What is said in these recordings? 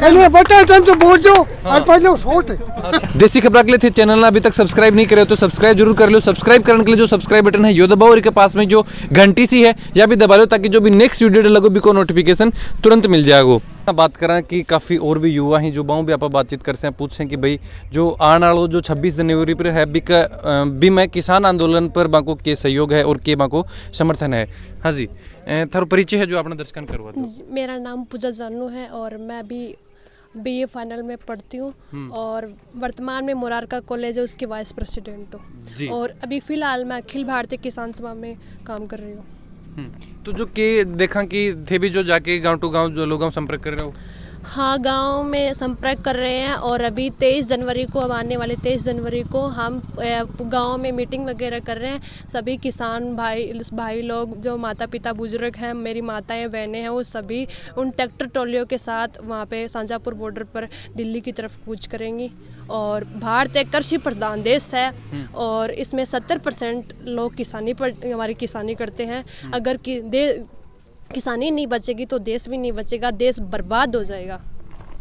Time तो बोल दो और पहले सोच देसी खबर के लिए थे चैनल अभी तक सब्सक्राइब नहीं करे तो सब्सक्राइब ज़रूर कर लो। सब्सक्राइब करने के लिए जो सब्सक्राइब बटन है यो दबाओ और इसके पास में जो घंटी सी है या भी दबा लो ताकि जो भी नेक्स्ट वीडियो लगो भी को नोटिफिकेशन तुरंत मिल जाएगा बात करें कि काफ़ी और भी युवा हैं युवाओं भी आप बातचीत कर से पूछें कि भाई जो आने वालो जो 26 जनवरी पर है भी का भी मैं किसान आंदोलन पर बाको के सहयोग है और के बाको समर्थन है। हाँ जी थारो परिचय है जो आपने दर्शकन करवा मेरा नाम पूजा जानू है और मैं भी बीए फाइनल में पढ़ती हूँ और वर्तमान में मोरारका कॉलेज है उसकी वाइस प्रेसिडेंट हूँ। और अभी फ़िलहाल मैं अखिल भारतीय किसान सभा में काम कर रही हूँ। हम्म, तो जो के देखा कि थे भी जो जाके गाँव टू गाँव जो लोग संपर्क कर रहे हो हाँ गाँव में संपर्क कर रहे हैं और अभी तेईस जनवरी को अब आने वाले तेईस जनवरी को हम गाँव में मीटिंग वगैरह कर रहे हैं। सभी किसान भाई भाई लोग जो माता पिता बुज़ुर्ग हैं मेरी माताएँ बहनें हैं वो सभी उन ट्रैक्टर ट्रॉलियों के साथ वहाँ पे सांजापुर बॉर्डर पर दिल्ली की तरफ़ कूच करेंगी। और भारत एक कृषि प्रधान देश है और इसमें सत्तर परसेंट लोग किसानी पर हमारी किसानी करते हैं। अगर कि दे किसानी नहीं बचेगी तो देश भी नहीं बचेगा देश बर्बाद हो जाएगा।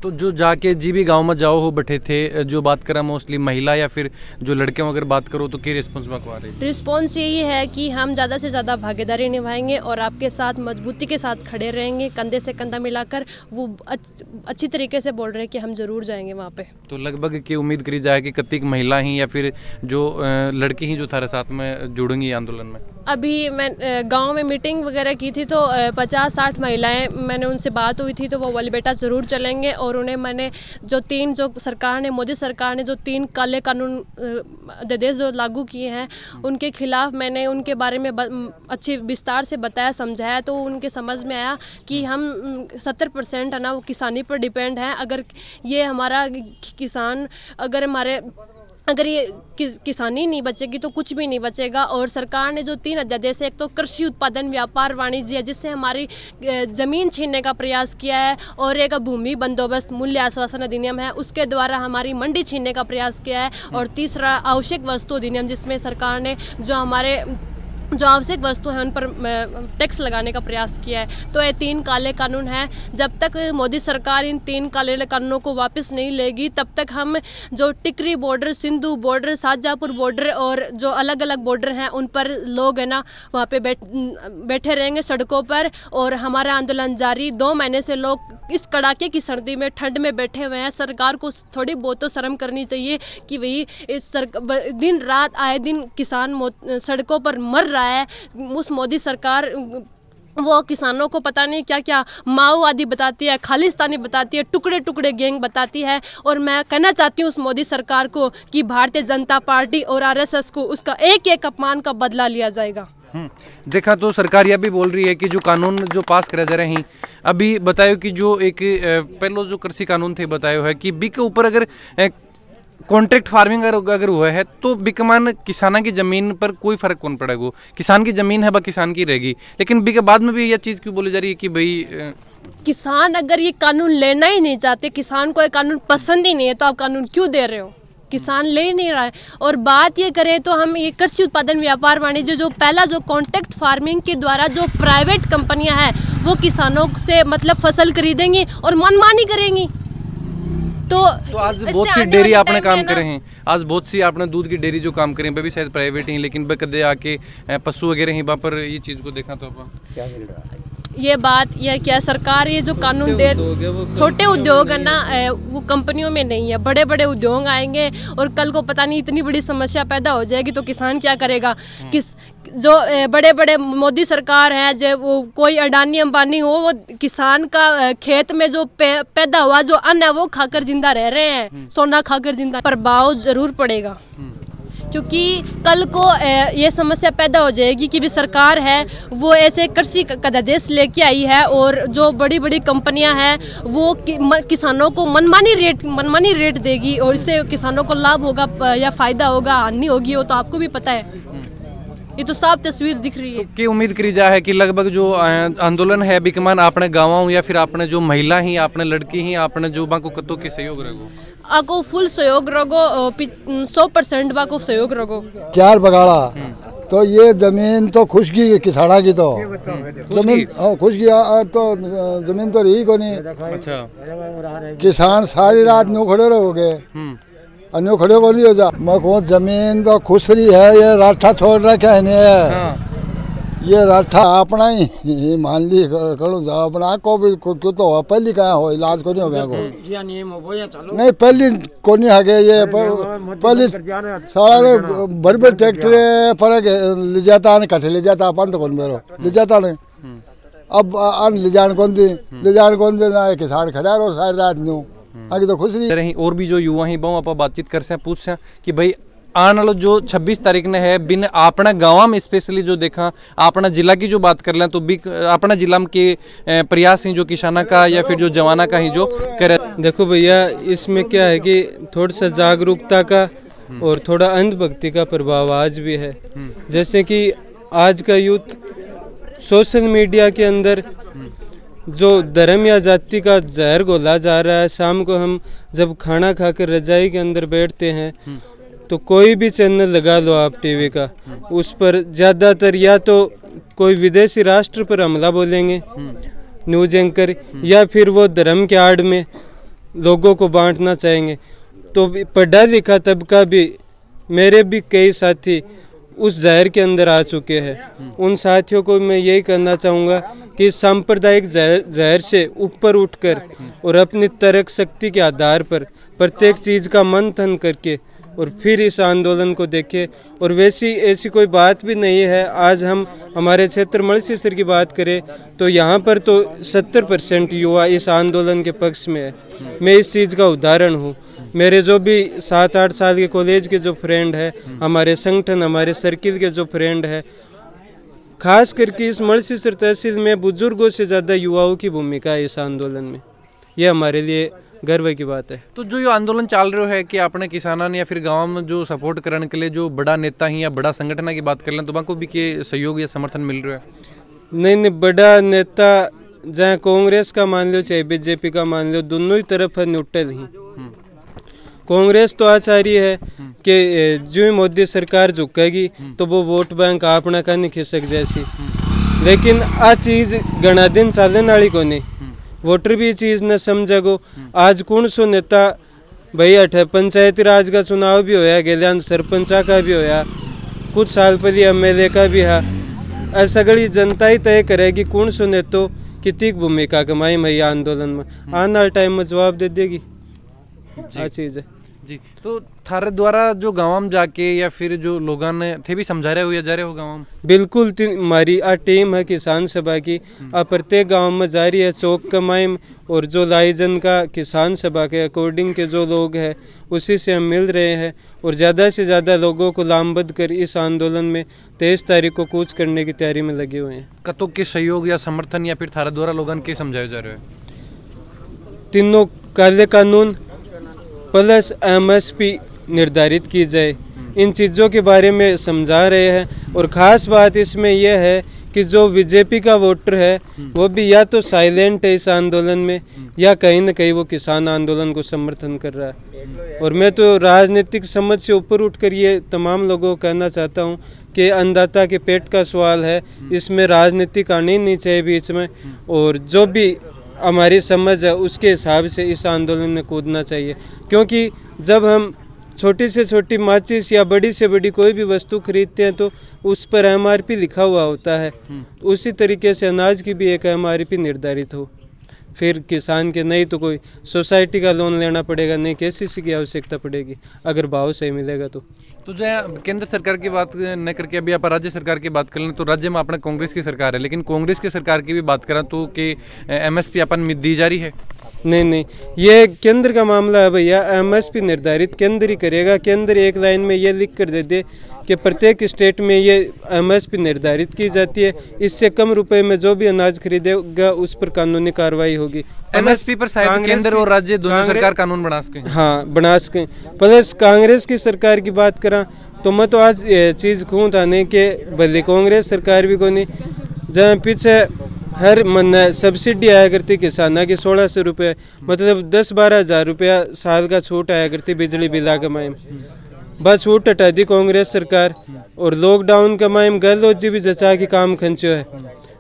तो जो जाके जी भी गाँव में जाओ हो बैठे थे जो बात करा मोस्टली महिला या फिर जो लड़के अगर बात करो तो क्या रिस्पॉन्स में आ रही रिस्पॉन्स यही है कि हम ज़्यादा से ज़्यादा भागीदारी निभाएँगे और आपके साथ मजबूती के साथ खड़े रहेंगे कंधे से कंधा मिलाकर। वो अच्छ, तरीके से बोल रहे हैं कि हम ज़रूर जाएँगे वहाँ पे। तो लगभग की उम्मीद करी जाए कि कत्ती महिला ही या फिर जो लड़की ही जो थारे साथ में जुड़ेंगी आंदोलन में? अभी मैं गाँव में मीटिंग वगैरह की थी तो पचास साठ महिलाएँ, मैंने उनसे बात हुई थी तो वो बोले, बेटा, ज़रूर चलेंगे। और उन्हें मैंने जो तीन, जो सरकार ने, मोदी सरकार ने जो तीन काले कानून अध्यादेश जो लागू किए हैं, उनके खिलाफ मैंने उनके बारे में अच्छी विस्तार से बताया, समझाया। तो उनके समझ में आया कि हम सत्तर परसेंट है ना, वो किसानी पर डिपेंड है। अगर ये हमारा किसान, अगर हमारे अगर ये किस, किसानी नहीं बचेगी तो कुछ भी नहीं बचेगा। और सरकार ने जो तीन अध्यादेश, एक तो कृषि उत्पादन, व्यापार, वाणिज्य है, जिससे हमारी ज़मीन छीनने का प्रयास किया है, और एक भूमि बंदोबस्त, मूल्य आश्वासन अधिनियम है, उसके द्वारा हमारी मंडी छीनने का प्रयास किया है, और तीसरा आवश्यक वस्तु अधिनियम, जिसमें सरकार ने जो हमारे जो आवश्यक वस्तु हैं उन पर टैक्स लगाने का प्रयास किया है। तो ये तीन काले कानून हैं। जब तक मोदी सरकार इन तीन काले कानूनों को वापस नहीं लेगी, तब तक हम जो Tikri border, Singhu border, Shahjahanpur border और जो अलग अलग बॉर्डर हैं, उन पर लोग है ना, वहाँ पे बैठ, बैठे रहेंगे सड़कों पर और हमारा आंदोलन जारी। दो महीने से लोग इस कड़ाके की सर्दी में, ठंड में बैठे हुए हैं। सरकार को थोड़ी बहुत तो शर्म करनी चाहिए कि भाई, इस सर दिन रात आए दिन किसान सड़कों पर मर रहा है उस मोदी सरकार वो किसानों को पता नहीं क्या क्या माओवादी बताती है खालिस्तानी बताती है टुकड़े टुकड़े गैंग बताती है। और मैं कहना चाहती हूँ उस मोदी सरकार को कि भारतीय जनता पार्टी और आरएसएस को उसका एक एक अपमान का बदला लिया जाएगा। हम्म, देखा तो सरकार यह भी बोल रही है कि जो कानून जो पास करे जा रहे हैं अभी बतायो कि जो एक पहलो जो कृषि कानून थे बतायो है कि बी के ऊपर अगर कॉन्ट्रैक्ट फ़ार्मिंग अगर अगर हुआ है तो बिकमान किसाना की ज़मीन पर कोई फ़र्क कौन पड़ेगा? किसान की ज़मीन है किसान की रहेगी। लेकिन बाद में भी यह चीज़ क्यों बोली जा रही है कि भाई किसान अगर ये कानून लेना ही नहीं चाहते, किसान को ये कानून पसंद ही नहीं है तो आप कानून क्यों दे रहे हो? किसान ले नहीं रहा है। और बात ये करें तो हम ये कृषि उत्पादन व्यापार वाणिज्य, जो पहला जो कॉन्ट्रैक्ट फ़ार्मिंग के द्वारा जो प्राइवेट कंपनियाँ हैं, वो किसानों से मतलब फ़सल खरीदेंगी और मनमानी करेंगी। तो तो आज बहुत सी डेयरी आपने काम करे हैं। आज बहुत सी आपने दूध की डेयरी जो काम करे हैं वे भी शायद प्राइवेट ही लेकिन कदे आके पशु वगैरह ही वहाँ पर ये चीज़ को देखा तो आप ये बात यह क्या सरकार ये जो कानून दे छोटे उद्योग है। ना वो कंपनियों में नहीं है। बड़े बड़े उद्योग आएँगे और कल को पता नहीं इतनी बड़ी समस्या पैदा हो जाएगी तो किसान क्या करेगा? किस जो बड़े बड़े मोदी सरकार है जो वो कोई अडानी अंबानी हो वो किसान का खेत में जो पे, पैदा हुआ जो अन्न है वो खाकर ज़िंदा रह रहे हैं। सोना खाकर ज़िंदा प्रभाव ज़रूर पड़ेगा। क्योंकि कल को ये समस्या पैदा हो जाएगी कि भी सरकार है वो ऐसे कृषि क- अध्यादेश लेके आई है और जो बड़ी बड़ी कंपनियाँ हैं वो कि, म, किसानों को मनमानी रेट मनमानी रेट देगी और इससे किसानों को लाभ होगा या फ़ायदा होगा हानि होगी वो तो आपको भी पता है। ये तो साफ़ तस्वीर दिख रही है। तो की उम्मीद करी जा है कि लगभग जो आंदोलन है बिकमान अपने गाँव या फिर अपने जो महिला ही अपने लड़की ही अपने जो बाको कतो के सहयोग रहेगो आपको फुल सहयोग रहो सौ परसेंट बाको सहयोग रहो चार बगाड़ा। तो ये ज़मीन तो खुशकी है किसाना की तो। ज़मीन हाँ खुशकी आ- आ तो ज़मीन तो रही को नहीं अच्छा। किसान सारी रात न्यू खड़े रहोगे। हम्म और न्यू खड़े नहीं हो जा। मैं कहूँ ज़मीन तो खुसरी है ये राठा छोड़ रखा है नहीं हाँ। ये राठा अपना ही ही मान ली करूँ जा अपना को भी क्यों तो हो पहली कहाँ हो इलाज को। नहीं हो गया को नहीं पहली को नहीं हगे ये पहली सारे भर भर ट्रैक्टर पर ले जाता नहीं कटे ले जाता अपन तो कौन मेरो ले जाता नहीं अब अन ले जान कौन दी? ले जान कौन दे? ना किसान खड़ा रहो सारी रात न्यू। आगे तो खुश रही रही और भी जो युवा ही बहु आप बातचीत कर से पूछ से कि भाई आने वालो जो 26 तारीख ने है बिन अपना गाँव में स्पेशली जो देखा अपना जिला की जो बात कर लें तो भी अपना जिला में के प्रयास ही जो किसाना का या फिर जो जवाना का ही जो करे देखो भैया इसमें क्या है कि थोड़ा सा जागरूकता का और थोड़ा अंधभक्ति का प्रभाव आज भी है। जैसे कि आज का यूथ सोशल मीडिया के अंदर जो धर्म या जाति का जहर घोला जा रहा है, शाम को हम जब खाना खाकर रजाई के अंदर बैठते हैं तो कोई भी चैनल लगा लो आप टीवी का। उस पर ज़्यादातर या तो कोई विदेशी राष्ट्र पर हमला बोलेंगे, न्यूज़ एंकर, या फिर वो धर्म के आड़ में लोगों को बांटना चाहेंगे। तो पढ़ा लिखा तबका भी, मेरे भी कई साथी उस जहर के अंदर आ चुके हैं। उन साथियों को मैं यही कहना चाहूँगा कि सांप्रदायिक जहर से ऊपर उठकर और अपनी तरक शक्ति के आधार पर प्रत्येक चीज़ का मंथन करके और फिर इस आंदोलन को देखे। और वैसी, ऐसी कोई बात भी नहीं है। आज हम हमारे क्षेत्र मलसीसर की बात करें तो यहाँ पर तो सत्तर परसेंट युवा इस आंदोलन के पक्ष में है। मैं इस चीज़ का उदाहरण हूँ। मेरे जो भी सात आठ साल के कॉलेज के जो फ्रेंड है हमारे संगठन हमारे सर्किल के जो फ्रेंड है खास करके इस मलसीसर तहसील में बुज़ुर्गों से ज़्यादा युवाओं की भूमिका है इस आंदोलन में। ये हमारे लिए गर्व की बात है। तो जो ये आंदोलन चल रहा है कि अपने किसानों ने या फिर गाँव में जो सपोर्ट करने के लिए जो बड़ा नेता ही या बड़ा संगठन की बात कर लें तो वहाँ को भी के सहयोग या समर्थन मिल रहा है? नहीं नहीं बड़ा नेता चाहे कांग्रेस का मान लो चाहे बीजेपी का मान लो दोनों ही तरफ़ है। न्यूट्रल ही कांग्रेस तो आ चाह रही है कि जो ही मोदी सरकार झुकेगी तो वो वोट बैंक अपना का नहीं खिसक जैसी लेकिन आ चीज़ घना दिन चालन वाली को नहीं वोटर भी चीज़ न समझगो। आज कौन सो नेता भाई अठे पंचायती राज का चुनाव भी होया गेल्यान सरपंचा का भी होया कुछ साल पहले एमएलए का भी है। ऐ सगळी जनता ही तय करेगी कौन सो नेतो कितनी भूमिका कमाई मैं आंदोलन में। आने वाले टाइम में जवाब दे देगी। आ चीज़ है। जी तो थारे द्वारा जो गाँव में जाके या फिर जो लोग ने थे भी समझा रहे हो या जा रहे हो गाँव में? बिल्कुल हमारी आ टीम है किसान सभा की। आ प्रत्येक गाँव में जारी है चौक कमाई और जो लाइजन का किसान सभा के अकॉर्डिंग के जो लोग हैं उसी से हम मिल रहे हैं और ज़्यादा से ज़्यादा लोगों को लामबद्ध कर इस आंदोलन में तेईस तारीख को कूच करने की तैयारी में लगे हुए हैं। कतों के सहयोग या समर्थन या फिर थारा द्वारा लोगों के समझाए जा रहे हैं? तीनों काले कानून प्लस एमएसपी निर्धारित की जाए। इन चीज़ों के बारे में समझा रहे हैं और ख़ास बात इसमें यह है कि जो बीजेपी का वोटर है, वो भी या तो साइलेंट है इस आंदोलन में, या कहीं ना कहीं वो किसान आंदोलन को समर्थन कर रहा है। और मैं तो राजनीतिक समझ से ऊपर उठकर ये तमाम लोगों को कहना चाहता हूँ कि अन्नदाता के पेट का सवाल है, इसमें राजनीतिक आनी नहीं चाहिए बीच में। और जो भी हमारी समझ है उसके हिसाब से इस आंदोलन में कूदना चाहिए। क्योंकि जब हम छोटी से छोटी माचिस या बड़ी से बड़ी कोई भी वस्तु खरीदते हैं तो उस पर एमआरपी लिखा हुआ होता है। उसी तरीके से अनाज की भी एक एमआरपी निर्धारित हो। फिर किसान के नहीं तो कोई सोसाइटी का लोन लेना पड़ेगा, नहीं, केसीसी की आवश्यकता पड़ेगी, अगर भाव सही मिलेगा तो। तो जो है, केंद्र सरकार की बात न करके अभी आप राज्य सरकार की बात कर लें तो राज्य में अपना कांग्रेस की सरकार है, लेकिन कांग्रेस की सरकार की भी बात करें तो कि एमएसपी अपन दी जा रही है। नहीं नहीं। ये केंद्र का मामला है भैया एमएसपी निर्धारित केंद्र ही करेगा। केंद्र एक लाइन में ये लिख कर दे दे कि प्रत्येक स्टेट में ये एमएसपी निर्धारित की जाती है। इससे कम रुपए में जो भी अनाज खरीदेगा उस पर कानूनी कार्रवाई होगी। एमएसपी पर शायद केंद्र और राज्य दोनों सरकार कानून बना सके। हाँ बना सके। प्लस कांग्रेस की सरकार की बात करा तो मैं तो आज ये चीज़ कहूँ था नहीं कि भले कांग्रेस सरकार भी को नहीं जहाँ पीछे हर मन सब्सिडी आया करती किसाना की, सोलह सौ रुपये मतलब दस बारह हज़ार रुपया साल का छूट आया करती बिजली बिला कमाई में बस वोट हटा दी कांग्रेस सरकार और लॉकडाउन का घर रोजी भी जचा के काम खंचो है।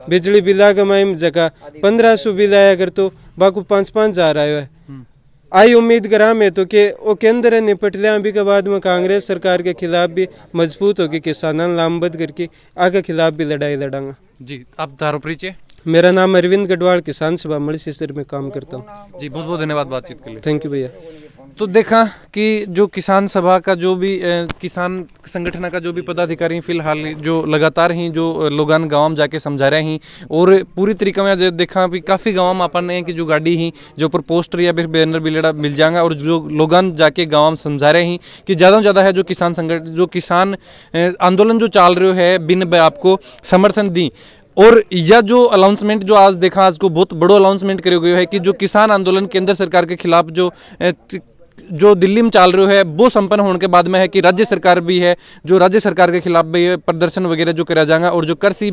बिजली बिला का माइम जगह पंद्रह सौ बिल आया कर तो बाकू पाँच पाँच हज़ार आयो है। आई उम्मीद करा मैं तो कि वो केंद्र है निपट लिया अभी के बाद में कांग्रेस सरकार के खिलाफ भी मज़बूत होगी, किसानों लामबद करके आगे खिलाफ भी लड़ाई लड़ांगा। जी, आप दारो परिचय मेरा नाम अरविंद गढ़वाल किसान सभा मणिशेषर में काम करता हूँ। जी बहुत बहुत धन्यवाद बातचीत के लिए। थैंक यू भैया। तो देखा कि जो किसान सभा का जो भी अ, किसान संगठन का जो भी पदाधिकारी फ़िलहाल जो लगातार ही जो लोगान गाँव में जाके समझा रहे हैं और पूरी तरीके में देखा भी काफ़ी गाँव में अपन ने कि जो गाड़ी ही जो ऊपर पोस्टर या फिर बैनर बिलेड़ा मिल जाएगा और जो लोगान जाके गाँव में समझा रहे हैं कि ज़्यादा से ज़्यादा है जो किसान संगठन जो किसान आंदोलन जो चाल रहे है बिन आपको समर्थन दी और यह जो अनाउंसमेंट जो आज देखा, आज को बहुत बड़ो अनाउंसमेंट करे गए है कि जो किसान आंदोलन केंद्र सरकार के खिलाफ जो जो दिल्ली में चाल रहे है वो संपन्न होने के बाद में है कि राज्य सरकार भी है, जो राज्य सरकार के खिलाफ भी प्रदर्शन वगैरह जो करा जाएगा और जो कृषि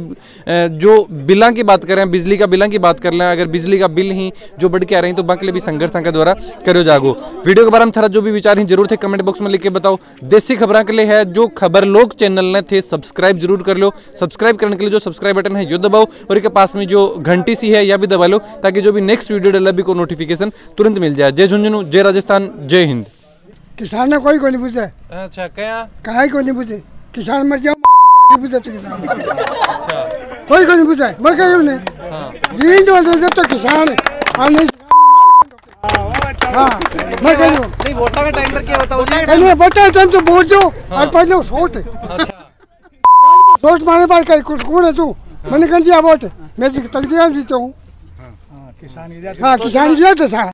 जो बिलों की बात करें, बिजली का बिलों की बात कर लें, अगर बिजली का बिल ही जो बढ़ के आ रही तो बाकी भी संघर्ष के द्वारा करो जागो। वीडियो के बारे में थोड़ा जो भी विचार ही, ज़रूर थे कमेंट बॉक्स में लिख के बताओ। देसी खबरों के लिए है, जो खबर लोग चैनल ने थे, सब्सक्राइब ज़रूर कर लो। सब्सक्राइब करने के लिए जो सब्सक्राइब बटन है, यो दबाओ और इसके पास में जो घंटी सी है, या भी दबा लो, ताकि जो भी नेक्स्ट वीडियो डला भी को नोटिफिकेशन तुरंत मिल जाए। जय झुंझुनू, जय राजस्थान, जय हिंद। किसान ने कोई को नहीं पूछे। अच्छा क्या कहा को नहीं पूछे? किसान मर जाओ माँ तो पूछे तो किसान। कोई को नहीं पूछे? मैं कह रही हूँ। नहीं जीन तो दे तो किसान है। हाँ मैं कह रही हूँ? नहीं वोटा का टाइम पर क्या बताओ। कहने बता टाइम तो बोल दो। और पहले सोच सोच मारे पास कहीं कुछ कौन है तू? मैंने कर दिया वोट मैं तक दिया जीता हूँ। हाँ किसान हाँ किसान दिया था